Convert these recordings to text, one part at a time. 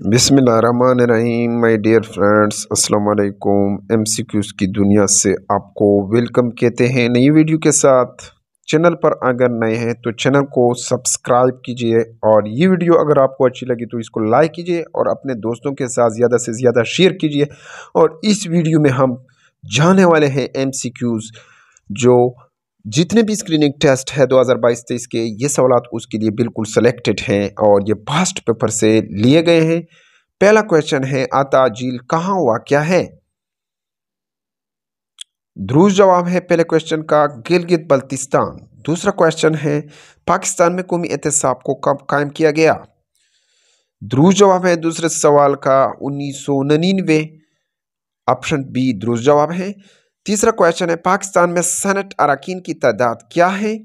बिसमीम my dear friends अस्सलाम वालेकुम एमसीक्यूज़ की दुनिया से आपको वेलकम कहते हैं नई वीडियो के साथ। चैनल पर अगर नए हैं तो चैनल को सब्सक्राइब कीजिए और ये वीडियो अगर आपको अच्छी लगी तो इसको लाइक कीजिए और अपने दोस्तों के साथ ज़्यादा से ज़्यादा शेयर कीजिए। और इस वीडियो में हम जाने वाले हैं एम जो जितने भी स्क्रीनिंग टेस्ट है 2022-23 के, ये सवाल उसके लिए बिल्कुल सेलेक्टेड हैं और ये पास्ट पेपर से लिए गए हैं। पहला क्वेश्चन है, आता झील कहाँ हुआ, क्या है? ध्रुव जवाब है पहले क्वेश्चन का, गिलगित बल्तिस्तान। दूसरा क्वेश्चन है, पाकिस्तान में कौमी एहतसाब को कब कायम किया गया? ध्रुव जवाब है दूसरे सवाल का, उन्नीस सौ ऑप्शन बी ध्रुव जवाब है। तीसरा क्वेश्चन है, पाकिस्तान में सेनेट अरकान की तादाद क्या है?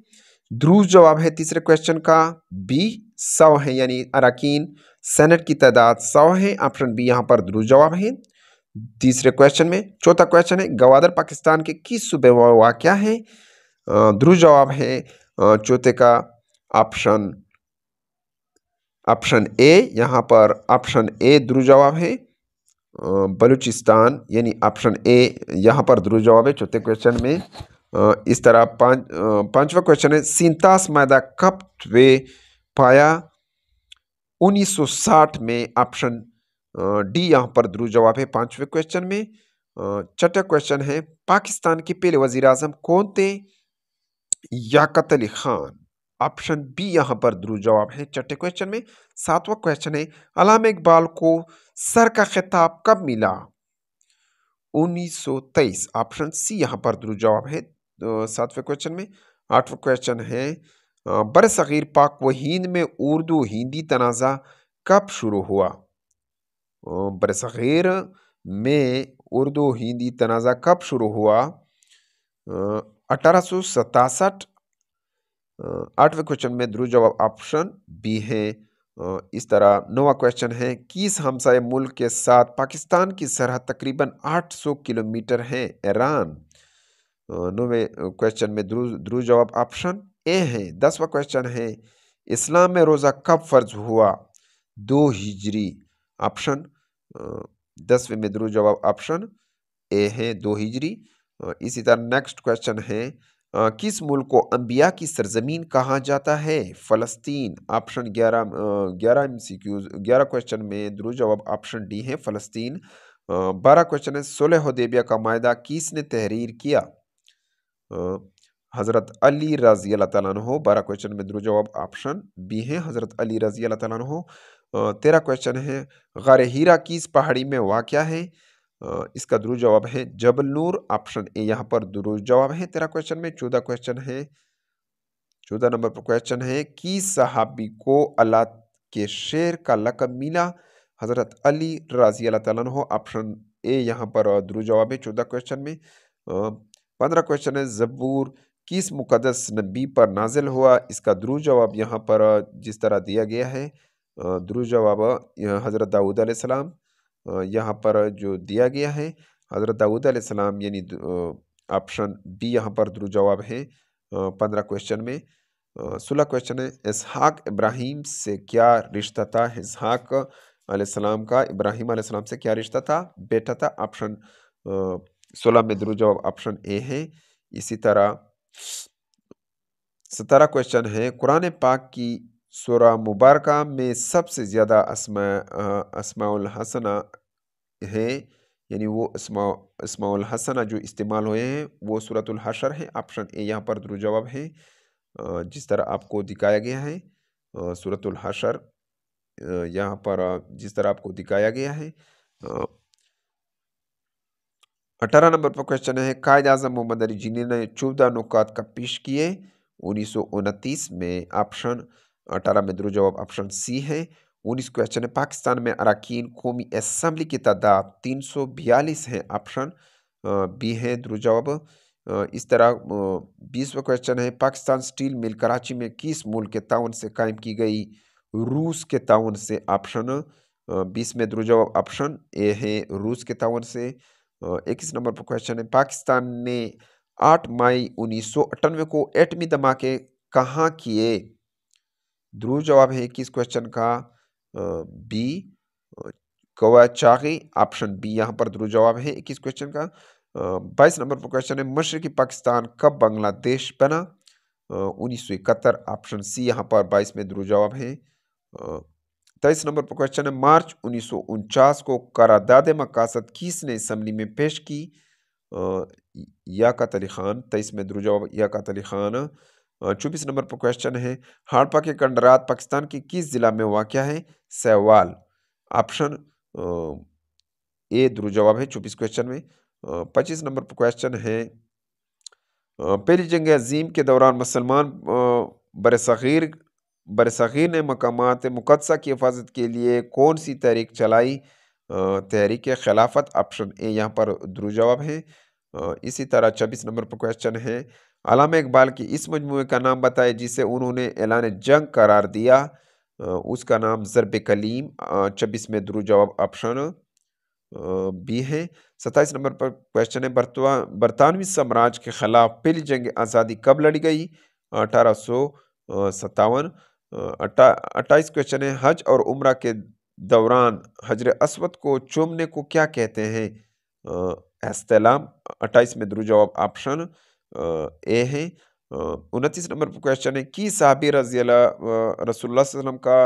ध्रुव जवाब है तीसरे क्वेश्चन का, बी सौ है, यानी अरकान सेनेट की तादाद सौ है ऑप्शन बी यहाँ पर ध्रुव जवाब है। तीसरे क्वेश्चन में, चौथा क्वेश्चन है, गवादर पाकिस्तान के किस सूबे में है? ध्रुव जवाब है चौथे का ऑप्शन ऑप्शन ए यहाँ पर ऑप्शन ए ध्रुव जवाब है। बलूचिस्तान, यानी ऑप्शन ए, यहाँ पर ध्रुव जवाब है, चौथे क्वेश्चन में। इस तरह पाँच पांचवा क्वेश्चन है, सिंतास मैदा कब वे पाया? 1960 में ऑप्शन डी, यहाँ पर ध्रुव जवाब है, पाँचवें क्वेश्चन में। छठा क्वेश्चन है, पाकिस्तान के पहले वज़ीर अजम कौन थे? याकत अली खान। ऑप्शन बी यहाँ पर ध्रुव जवाब है। छठे क्वेश्चन में, सातवां क्वेश्चन है, अलाम इकबाल को सर का खिताब कब मिला? 1923 ऑप्शन सी यहाँ पर ध्रुव जवाब है। सातवें क्वेश्चन में, आठवां क्वेश्चन है बर सग़ीर पाक व हिंद में उर्दू हिंदी तनाज़ा कब शुरू हुआ? बर सग़ीर में उर्दू हिंदी तनाज़ा कब शुरू हुआ? अठारह सौ सतासठ आठवें क्वेश्चन में ध्रुव जवाब ऑप्शन बी है। इस तरह नवा क्वेश्चन है, किस हमसाय मुल्क के साथ पाकिस्तान की सरहद तकरीबन 800 किलोमीटर है? ईरान नवे क्वेश्चन में ध्रुव ध्रुव जवाब ऑप्शन ए है। दसवा क्वेश्चन है, इस्लाम में रोज़ा कब फ़र्ज़ हुआ? दो हिजरी ऑप्शन दसवें में ध्रुव जवाब ऑप्शन ए है, दो हिजरी। इसी तरह नेक्स्ट क्वेश्चन है किस मुल्क को अम्बिया की सरजमीन कहा जाता है? फ़लस्तीन, ऑप्शन ग्यारह ग्यारह एम सी क्यूज़ ग्यारह क्वेश्चन में द्रु जवाब ऑप्शन डी है फ़लस्तीन। बारह क्वेश्चन है, सोलह हदेबिया का माहा किसने तहरीर किया? हज़रत अली रज़ी अल्लाह हो बारह क्वेश्चन में द्रु जवाब ऑप्शन बी है, हज़रत अली रज़ी अल्लाह हो तेरह क्वेश्चन है, गार हीरा किस पहाड़ी में वाक़ है? इसका दुरुस्त जवाब है जबल नूर ऑप्शन ए यहाँ पर दुरुस्त जवाब है। तेरह क्वेश्चन में, चौदह क्वेश्चन है। चौदह नंबर पर क्वेश्चन है, कि सहाबी को अल्लाह के शेर का लकब मिला? हज़रत अली राज़ी अल्लाह हो ऑप्शन ए यहाँ पर दुरुस्त जवाब है चौदह क्वेश्चन में। पंद्रह क्वेश्चन है, ज़बूर किस मुकदस नबी पर नाजिल हुआ? इसका दुरुस्त जवाब यहाँ पर जिस तरह दिया गया है। दुरुस्त जवाब हज़रत दाऊद सलाम यहाँ पर जो दिया गया है, हज़रत दाऊद सलाम, यानी ऑप्शन बी यहाँ पर द्रु जवाब है पंद्रह क्वेश्चन में। सोलह क्वेश्चन है, इसहाक इब्राहिम से क्या रिश्ता था? इसहाक सलाम का, इब्राहिम सलाम से क्या रिश्ता था? बेटा था, ऑप्शन सोलह में द्रु जवाब ऑप्शन ए है। इसी तरह, सतारह क्वेश्चन है, कुरान पाक की सूरा मुबारक में सबसे ज़्यादा असमा असमाउल हसना है, यानी वो असमा हसना जो इस्तेमाल हुए हैं, वो सूरतुल हशर है। ऑप्शन ए यहाँ पर द्रु जवाब है जिस तरह आपको दिखाया गया है सूरतुल हशर यहाँ पर जिस तरह आपको दिखाया गया है अठारह नंबर पर क्वेश्चन है, कायद आज़म मोहम्मद अली जिनी ने चौदह नुकात का पेश किए? उन्नीस सौ उनतीस में। ऑप्शन अठारह में द्रुज जवाब ऑप्शन सी है। उन्नीस क्वेश्चन है, पाकिस्तान में अरकान कौमी असम्बली की तादाद तीन सौ बयालीस है। ऑप्शन बी है द्रुज जवाब इस तरह बीसवा क्वेश्चन है, पाकिस्तान स्टील मिल कराची में किस मुल्क के ताउन से कायम की गई। रूस के ताउन से ऑप्शन बीस में द्रुज जवाब ऑप्शन ए है, रूस के ताउन से। इक्कीस नंबर पर क्वेश्चन है, पाकिस्तान ने आठ मई उन्नीस सौ अट्ठानवे को एटमी धमाके कहाँ किए? ध्रुव जवाब है किस क्वेश्चन का बी कौआ चागी ऑप्शन बी यहाँ पर द्रुव जवाब है इक्कीस क्वेश्चन का। बाईस नंबर पर क्वेश्चन है, मशरकी पाकिस्तान कब बांग्लादेश बना? उन्नीस सौ इकहत्तर ऑप्शन सी यहाँ पर बाईस में द्रुव जवाब है। तेईस नंबर पर क्वेश्चन है, मार्च उन्नीस सौ उनचास को करादाद मकासद किसने असम्बली में पेश की? याकत अली खान तेईस में द्रुव जवाब याकत अली खान चौबीस नंबर पर क्वेश्चन है, हाड़पा के कंडरात पाकिस्तान के किस जिला में वाक़ है? सहवाल। ऑप्शन ए ध्रुव जवाब है चौबीस क्वेश्चन में। पच्चीस नंबर पर क्वेश्चन है पहली जंग अजीम के दौरान मुसलमान बर सग़ीर बर सग़ीर ने मकाम मुकदसा की हिफाजत के लिए कौन सी तहरीक चलाई? तहरीक खिलाफत ऑप्शन ए यहाँ पर ध्रुव जवाब है। इसी तरह छब्बीस नंबर पर क्वेश्चन है। अलामा इकबाल की इस मजमू का नाम बताए, जिसे उन्होंने ऐलान जंग करार दिया। उसका नाम ज़रब कलीम छब्बीस में द्रू जवाब ऑप्शन बी है। सत्ताईस नंबर पर क्वेश्चन है बरतानवी साम्राज्य के खिलाफ पहली जंग आज़ादी कब लड़ी गई? अठारह सौ सत्तावन। अट्ठाईस क्वेश्चन है, हज और उम्र के दौरान हजर असवद को चूमने को क्या कहते हैं? एस्तलाम अट्ठाईस में द्रू जवाब ऑप्शन ए है। उनतीस नंबर पर क्वेश्चन है, कि साहबी रज़ी रसोल्ला का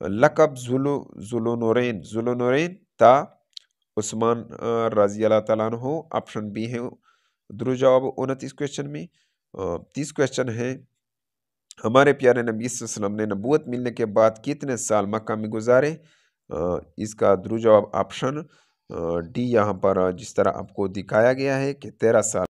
लकब जुलू, जुलूनौरेन जुलूनौरेन ता उस्मान रज़ी अल्लाह हो ऑप्शन बी है। द्रु जवाब उनतीस क्वेश्चन में तीस क्वेश्चन है। हमारे प्यारे नबी वसल्लम ने नबूत मिलने के बाद कितने साल मक्का में गुजारे? इसका द्रु जवाब ऑप्शन डी यहाँ पर जिस तरह आपको दिखाया गया है कि तेरह साल